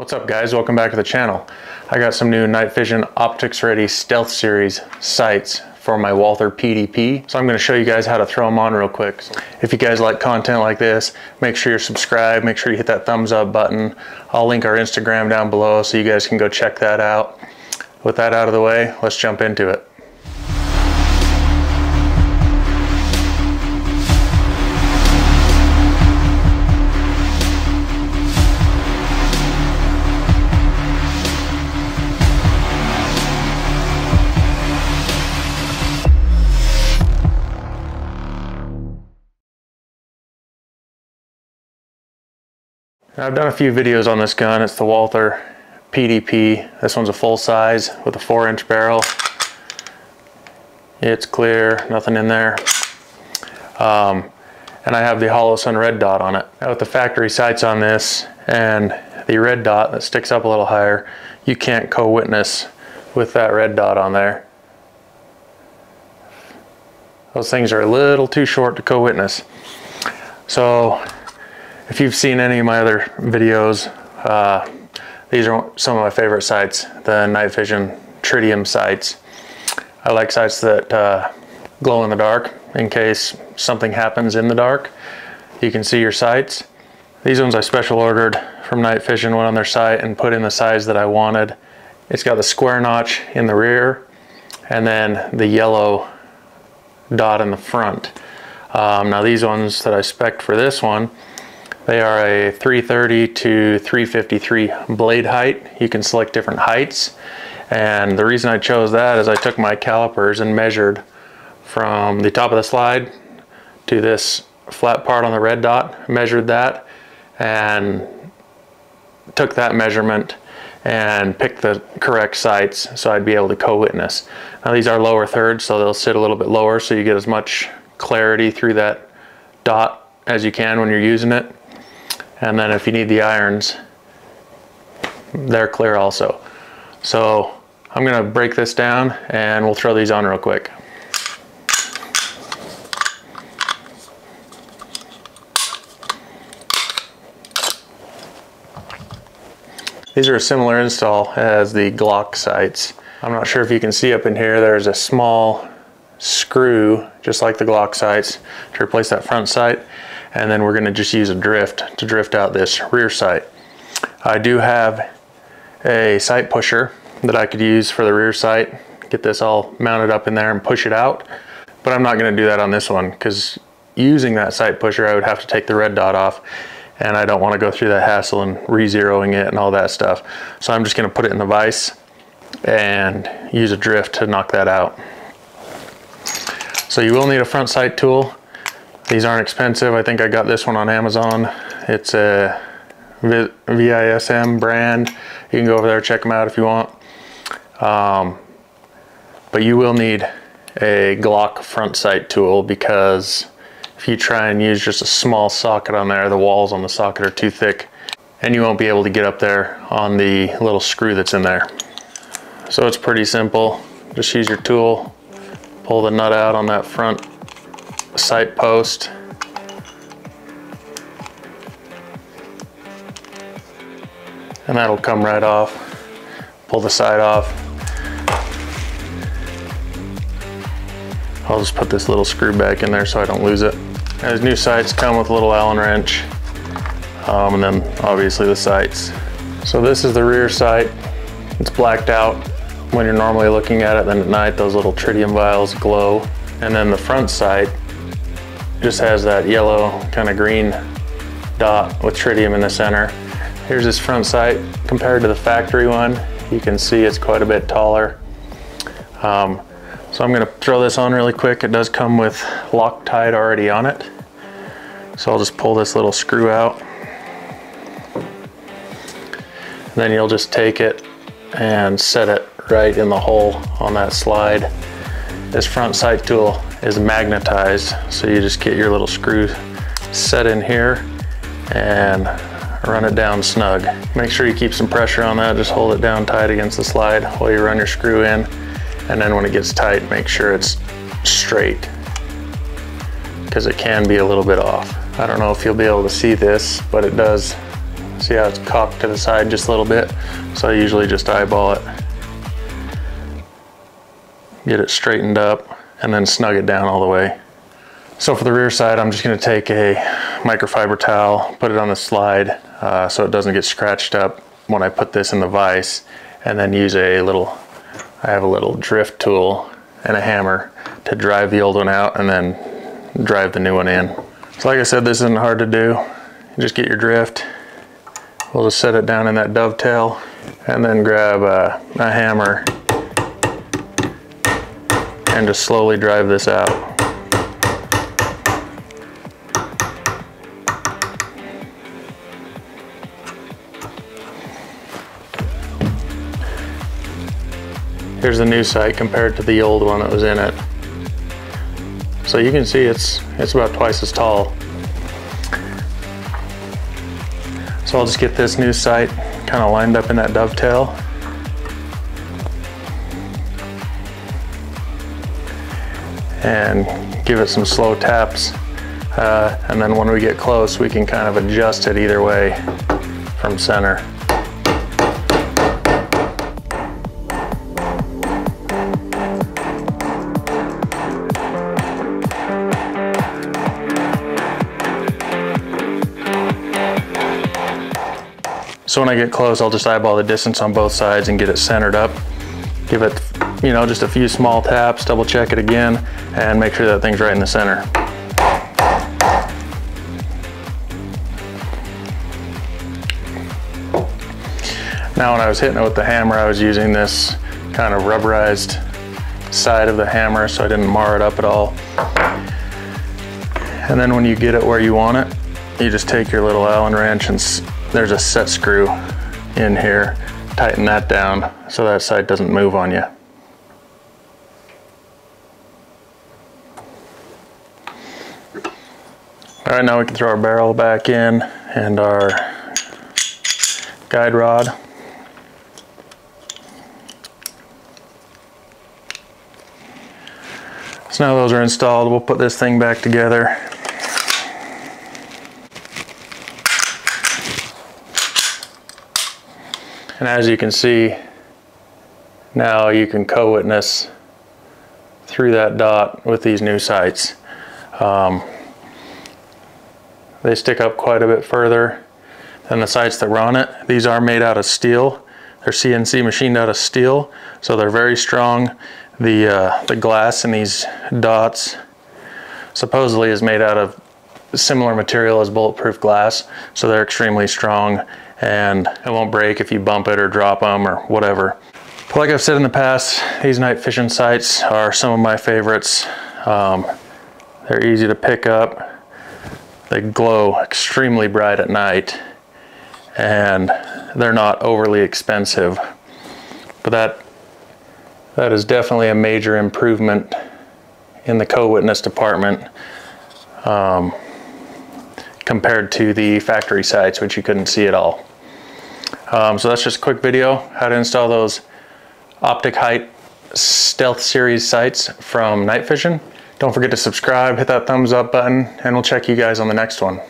What's up guys, welcome back to the channel. I got some new Night Fision Optic Height stealth series sights for my Walther PDP. So I'm gonna show you guys how to throw them on real quick. If you guys like content like this, make sure you're subscribed, make sure you hit that thumbs up button. I'll link our Instagram down below so you guys can go check that out. With that out of the way, let's jump into it. I've done a few videos on this gun. It's the Walther PDP. This one's a full size with a four inch barrel. It's clear, nothing in there. Um, and I have the Holosun red dot on it. Now with the factory sights on this and the red dot that sticks up a little higher, you can't co-witness with that red dot on there. Those things are a little too short to co-witness. So if you've seen any of my other videos, uh, these are some of my favorite sights, the Night Fision tritium sights. I like sights that uh, glow in the dark in case something happens in the dark. You can see your sights. These ones I special ordered from Night Fision, went on their site and put in the size that I wanted. It's got the square notch in the rear and then the yellow dot in the front. Um, now these ones that I spec for this one, they are a 330 to 353 blade height. You can select different heights. And the reason I chose that is I took my calipers and measured from the top of the slide to this flat part on the red dot, measured that and took that measurement and picked the correct sights so I'd be able to co-witness. Now these are lower thirds so they'll sit a little bit lower so you get as much clarity through that dot as you can when you're using it. And then if you need the irons, they're clear also. So I'm gonna break this down and we'll throw these on real quick. These are a similar install as the Glock sights. I'm not sure if you can see up in here, there's a small screw, just like the Glock sights, to replace that front sight and then we're going to just use a drift to drift out this rear sight. I do have a sight pusher that I could use for the rear sight, get this all mounted up in there and push it out, but I'm not going to do that on this one because using that sight pusher I would have to take the red dot off and I don't want to go through that hassle and re-zeroing it and all that stuff. So I'm just going to put it in the vise and use a drift to knock that out. So you will need a front sight tool. These aren't expensive. I think I got this one on Amazon. It's a VISM brand. You can go over there, check them out if you want. Um, but you will need a Glock front sight tool because if you try and use just a small socket on there, the walls on the socket are too thick and you won't be able to get up there on the little screw that's in there. So it's pretty simple. Just use your tool, pull the nut out on that front sight post. And that'll come right off. Pull the side off. I'll just put this little screw back in there so I don't lose it. As new sights come with a little Allen wrench. Um, and then obviously the sights. So this is the rear sight. It's blacked out when you're normally looking at it. Then at night, those little tritium vials glow. And then the front sight just has that yellow kind of green dot with tritium in the center. Here's this front sight compared to the factory one. You can see it's quite a bit taller. Um, so I'm gonna throw this on really quick. It does come with Loctite already on it. So I'll just pull this little screw out. Then you'll just take it and set it right in the hole on that slide. This front sight tool is magnetized. So you just get your little screw set in here and run it down snug. Make sure you keep some pressure on that. Just hold it down tight against the slide while you run your screw in. And then when it gets tight, make sure it's straight because it can be a little bit off. I don't know if you'll be able to see this, but it does See how it's cocked to the side just a little bit? So I usually just eyeball it. Get it straightened up and then snug it down all the way. So for the rear side, I'm just gonna take a microfiber towel, put it on the slide uh, so it doesn't get scratched up when I put this in the vise, and then use a little, I have a little drift tool and a hammer to drive the old one out and then drive the new one in. So like I said, this isn't hard to do. You just get your drift. We'll just set it down in that dovetail and then grab a, a hammer and just slowly drive this out. Here's the new sight compared to the old one that was in it. So you can see it's, it's about twice as tall. So I'll just get this new sight kind of lined up in that dovetail. And give it some slow taps. Uh, and then when we get close, we can kind of adjust it either way from center. So when I get close, I'll just eyeball the distance on both sides and get it centered up. Give it, you know, just a few small taps, double check it again, and make sure that thing's right in the center. Now when I was hitting it with the hammer, I was using this kind of rubberized side of the hammer so I didn't mar it up at all. And then when you get it where you want it, you just take your little Allen wrench and there's a set screw in here. Tighten that down so that side doesn't move on you. All right, now we can throw our barrel back in and our guide rod. So now those are installed, we'll put this thing back together And as you can see, now you can co-witness through that dot with these new sights. Um, they stick up quite a bit further than the sights that were on it. These are made out of steel. They're CNC machined out of steel, so they're very strong. The, uh, the glass in these dots supposedly is made out of similar material as bulletproof glass, so they're extremely strong and it won't break if you bump it or drop them or whatever. But like I've said in the past, these Night Fision sights are some of my favorites. Um, they're easy to pick up. They glow extremely bright at night and they're not overly expensive. But that, that is definitely a major improvement in the co-witness department. Um, compared to the factory sights, which you couldn't see at all. Um, so that's just a quick video, how to install those Optic Height Stealth Series sights from Night Fision. Don't forget to subscribe, hit that thumbs up button, and we'll check you guys on the next one.